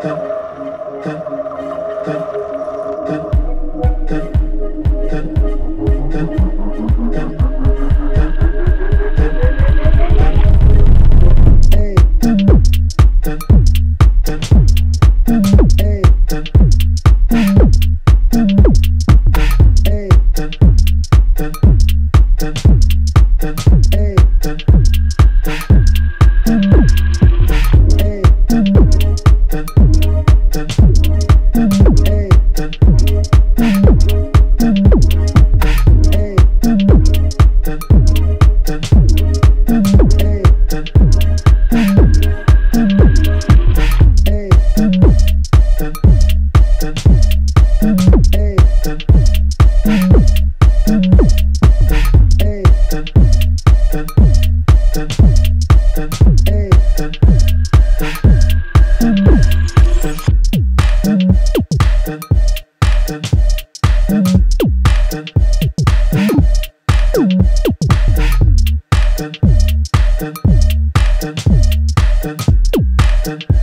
Thank you. Jackson.